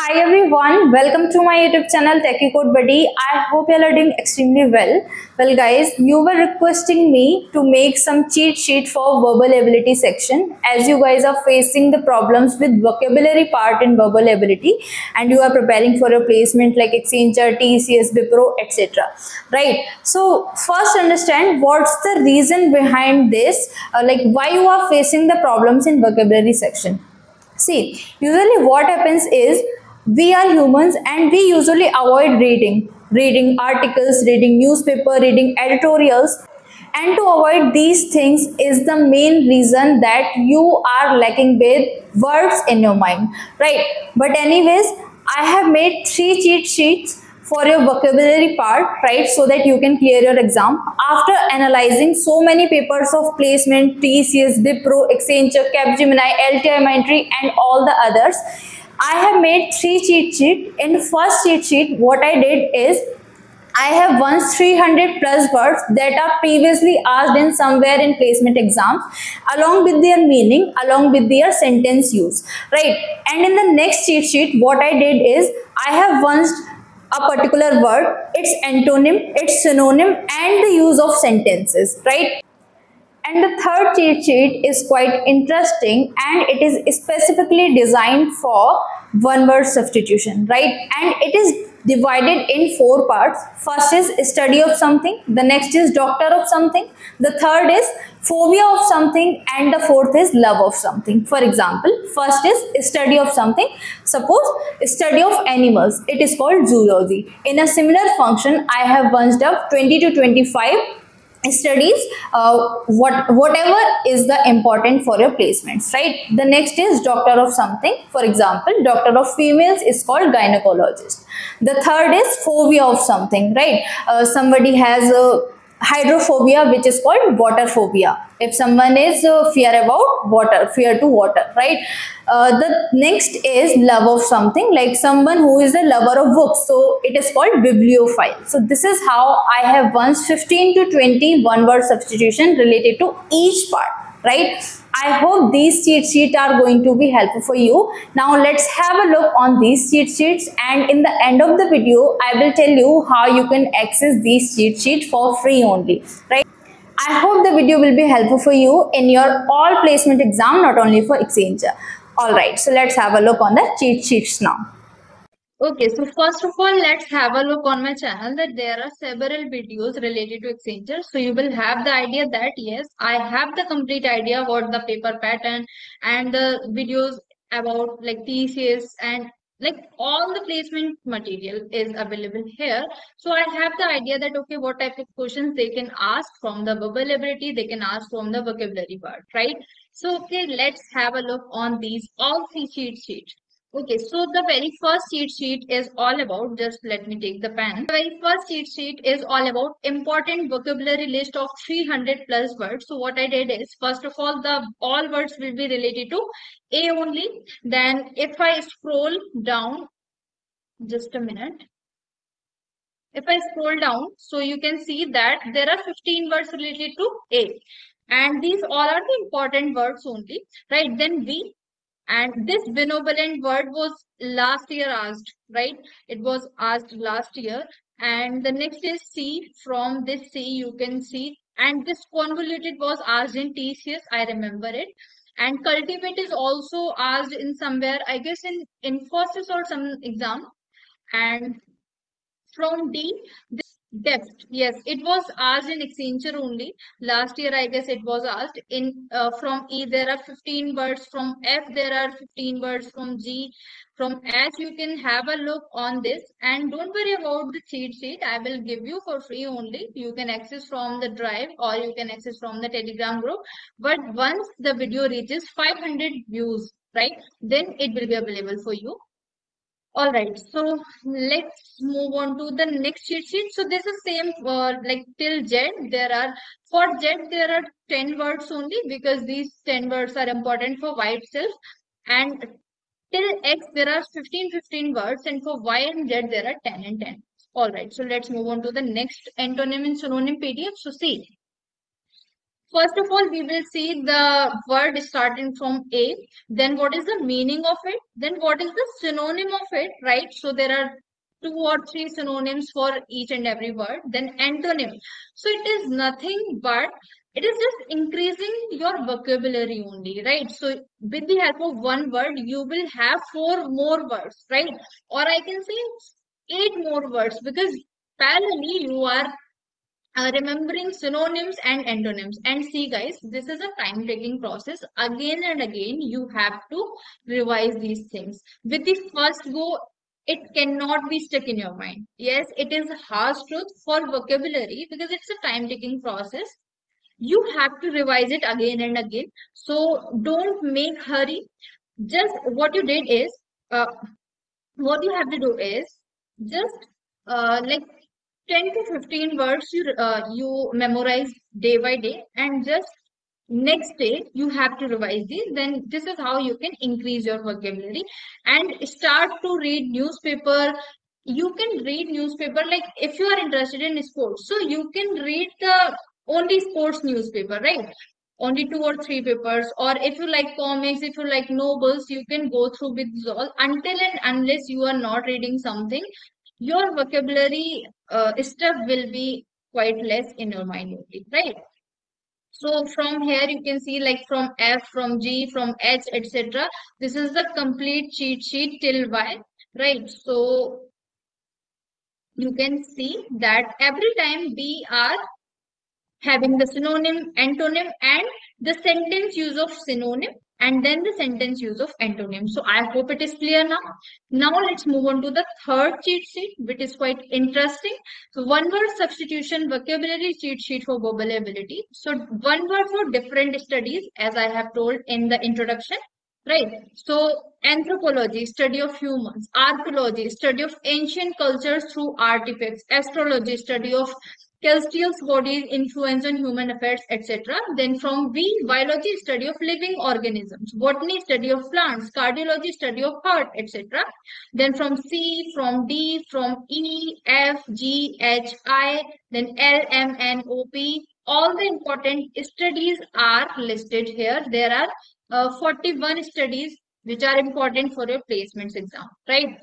Hi everyone, welcome to my YouTube channel Techie Code Buddy. I hope you all are doing extremely well. Well guys, you were requesting me to make some cheat sheet for verbal ability section as you guys are facing the problems with vocabulary part in verbal ability and you are preparing for a placement like Accenture, TCS, Wipro, etc. Right. So first understand what's the reason behind this, uh, like why you are facing the problems in vocabulary section. See, usually what happens is we are humans and we usually avoid reading reading articles reading newspaper reading editorials. And to avoid these things is the main reason that you are lacking with words in your mind right? But anyways i have made three cheat sheets for your vocabulary part right? So that you can clear your exam. After analyzing so many papers of placement tcs wipro accenture capgemini lti mindtree and all the others I have made three cheat sheet. In first cheat sheet, what I did is I have once 300 plus words that are previously asked in somewhere in placement exams along with their meaning, along with their sentence use, right? And in the next cheat sheet, what I did is I have once a particular word, its antonym, its synonym and the use of sentences, right? And the third cheat sheet is quite interesting and it is specifically designed for one word substitution, right? And it is divided in four parts. First is study of something, the next is doctor of something, the third is phobia of something and the fourth is love of something. For example, first is study of something. Suppose study of animals, it is called zoology. In a similar function, I have bunched up 20 to 25 studies uh, what whatever is the important for your placements right? The next is doctor of something. For example doctor of females is called gynecologist. The third is phobia of something right? Uh, somebody has a hydrophobia which is called water phobia. If someone is uh, fear about water fear to water right? Uh, the next is love of something like someone who is a lover of books. So it is called bibliophile. So this is how i have once 15 to 20 one word substitution related to each part right? I hope these cheat sheets are going to be helpful for you. Now let's have a look on these cheat sheets and in the end of the video i will tell you how you can access these cheat sheets for free only right? I hope the video will be helpful for you in your all placement exam not only for Accenture all right so let's have a look on the cheat sheets now Okay, so first of all, let's have a look on my channel that there are several videos related to Accenture. So you will have the idea that yes, I have the complete idea about the paper pattern and the videos about like TCS and like all the placement material is available here. So I have the idea that okay, what type of questions they can ask from the ability, they can ask from the vocabulary part, right? So okay, let's have a look on these all three cheat sheets. Okay, so the very first cheat sheet is all about, just let me take the pen. The very first cheat sheet is all about important vocabulary list of 300 plus words. So what I did is, first of all, the all words will be related to A only. Then if I scroll down, just a minute. If I scroll down, so you can see that there are 15 words related to A. And these all are the important words only, right? Then B, and this benevolent word was last year asked right? It was asked last year. And the next is c. From this c you can see. And this convoluted was asked in tcs i remember it. And cultivate is also asked in somewhere i guess in infosys or some exam. And from d Depth, yes, it was asked in Accenture only. Last year, I guess it was asked. In uh, from E, there are 15 words. From F, there are 15 words. From G, from H, you can have a look on this. And don't worry about the cheat sheet. I will give you for free only. You can access from the drive or you can access from the Telegram group. But once the video reaches 500 views, right, then it will be available for you. All right, so let's move on to the next cheat sheet. So this is same for like till Z. There are for Z there are 10 words only because these 10 words are important for Y itself. And till X there are 15 15 words and for Y and Z there are 10 and 10. All right, so let's move on to the next antonym and synonym PDF. So see, First of all, we will see the word starting from A. Then what is the meaning of it? Then what is the synonym of it, right? So there are two or three synonyms for each and every word. Then antonym. So it is nothing but it is just increasing your vocabulary only, right? So with the help of one word, you will have four more words, right? Or I can say eight more words because parallelly you are uh, remembering synonyms and antonyms and see guys this is a time taking process. Again and again you have to revise these things. With the first go it cannot be stuck in your mind. Yes it is harsh truth for vocabulary because it's a time taking process. You have to revise it again and again. So don't make hurry. Just what you did is uh, what you have to do is just uh, like 10 to 15 words you uh, you memorize day by day and just next day you have to revise these then this is how you can increase your vocabulary and start to read newspaper. You can read newspaper like if you are interested in sports so you can read the only sports newspaper right? Only two or three papers or if you like comics if you like novels you can go through with all until and unless you are not reading something your vocabulary uh, stuff will be quite less in your mind only, right? So from here you can see like from F, from G, from H, etc. This is the complete cheat sheet till Y, right? So you can see that every time we are having the synonym, antonym and the sentence use of synonym and then the sentence use of antonyms. So I hope it is clear now. Now let's move on to the third cheat sheet, which is quite interesting. So one word substitution vocabulary cheat sheet for ability. So one word for different studies, as I have told in the introduction. Right. So anthropology, study of humans, archaeology, study of ancient cultures through artifacts, astrology, study of celestial bodies influence on human affairs, etc. Then from V, biology, study of living organisms, botany, study of plants, cardiology, study of heart, etc. Then from C, from D, from E, F, G, H, I, then L, M, N, O, P. All the important studies are listed here. There are uh, 41 studies which are important for your placements exam, right?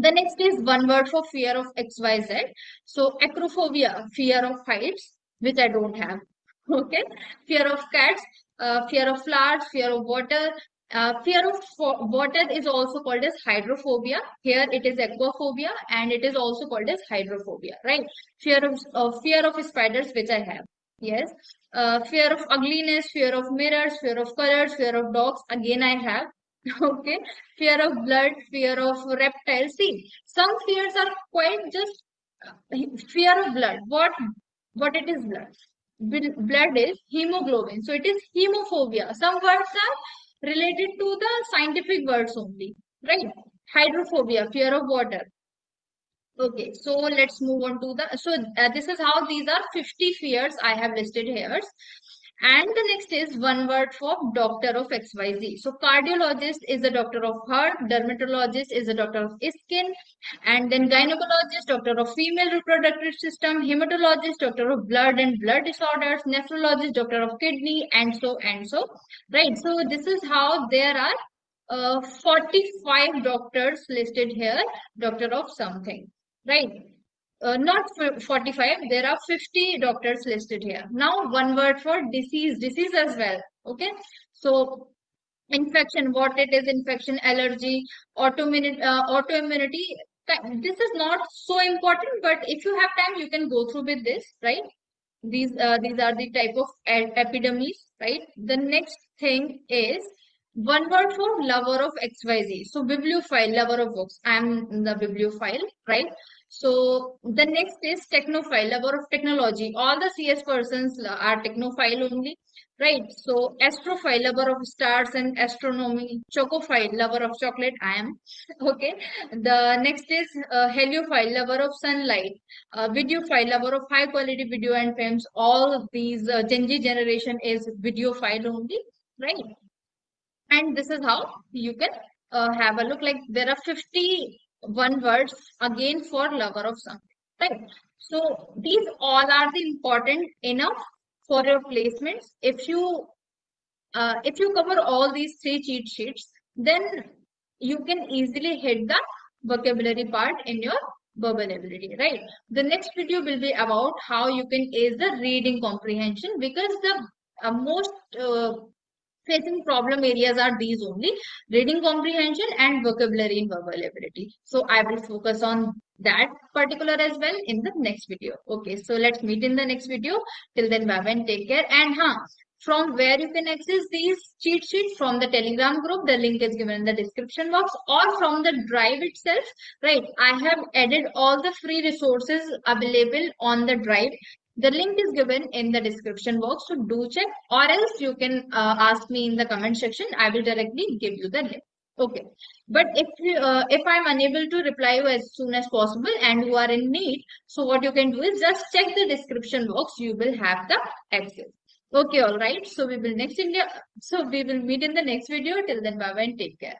The next is one word for fear of XYZ. So acrophobia, fear of heights, which I don't have. Okay. Fear of cats, uh, fear of flowers, fear of water. Uh, fear of water is also called as hydrophobia. Here it is aquaphobia and it is also called as hydrophobia, right? Fear of uh, fear of spiders, which I have. Yes. Uh, fear of ugliness, fear of mirrors, fear of colors, fear of dogs. Again, I have. okay. Fear of blood fear of reptiles. See some fears are quite just uh, fear of blood. What what it is blood? Blood is hemoglobin. So it is hemophobia. Some words are related to the scientific words only right? Hydrophobia fear of water. Okay. So let's move on to the so uh, this is how these are 50 fears i have listed here and the next is one word for doctor of XYZ. So cardiologist is a doctor of heart, dermatologist is a doctor of skin, and then gynecologist, doctor of female reproductive system, hematologist, doctor of blood and blood disorders, nephrologist, doctor of kidney, and so and so. Right. So this is how there are uh, 45 doctors listed here, doctor of something. Right uh, not 45 there are 50 doctors listed here. Now one word for disease disease as well okay? So infection what it is infection allergy autoimmunity uh, autoimmunity this is not so important but if you have time you can go through with this right? These uh, these are the type of epidemics right? The next thing is one word for lover of xyz so bibliophile lover of books i'm the bibliophile right so the next is technophile, lover of technology. All the CS persons are technophile only, right? So astrophile, lover of stars and astronomy. Chocophile, lover of chocolate. I am okay. The next is uh, heliophile, lover of sunlight. Uh, videophile, lover of high quality video and films. All of these uh, Gen Z generation is videophile only, right? And this is how you can uh, have a look. Like there are 51 words again for lover of something right so these all are the important enough for your placements. If you uh, if you cover all these three cheat sheets, then you can easily hit the vocabulary part in your verbal ability, right? The next video will be about how you can ace the reading comprehension because the uh, most uh, facing problem areas are these only reading comprehension and vocabulary in verbal ability. So I will focus on that particular as well in the next video. Okay, so let's meet in the next video. Till then, bye bye and take care. And huh, from where you can access these cheat sheets from the telegram group the link is given in the description box or from the drive itself right i have added all the free resources available on the drive the link is given in the description box so do check or else you can uh, ask me in the comment section i will directly give you the link okay but if you uh, if i'm unable to reply you as soon as possible and you are in need so what you can do is just check the description box you will have the access Okay, all right. So we will next India. So we will meet in the next video. Till then, bye bye and take care.